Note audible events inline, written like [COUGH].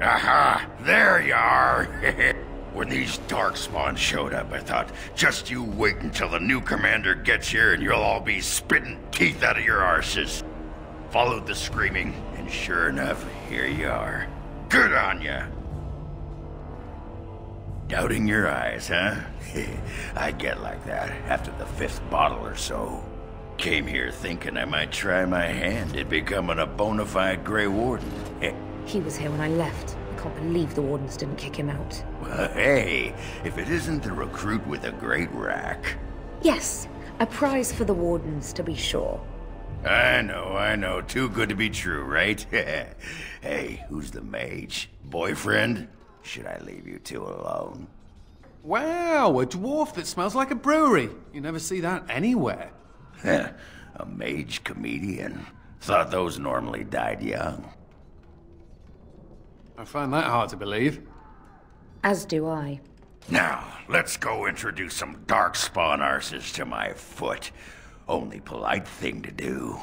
Aha! There you are! [LAUGHS] when these Darkspawn showed up, I thought, just you wait until the new commander gets here and you'll all be spitting teeth out of your arses. Followed the screaming, and sure enough, here you are. Good on ya! Doubting your eyes, huh? [LAUGHS] I get like that after the fifth bottle or so. Came here thinking I might try my hand at becoming a bona fide Grey Warden. Eh. He was here when I left. I can't believe the Wardens didn't kick him out. Well, hey, if it isn't the recruit with a great rack. Yes, a prize for the Wardens, to be sure. I know, I know. Too good to be true, right? [LAUGHS] hey, who's the mage? Boyfriend? Should I leave you two alone? Wow, a dwarf that smells like a brewery. You never see that anywhere. [LAUGHS] a mage comedian. Thought those normally died young. I find that hard to believe. As do I. Now, let's go introduce some darkspawn arses to my foot. Only polite thing to do.